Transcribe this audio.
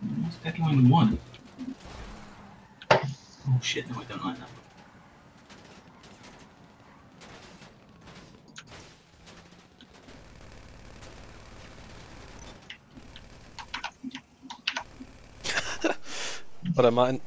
What's stacking one? Oh shit, no I don't like that. What I might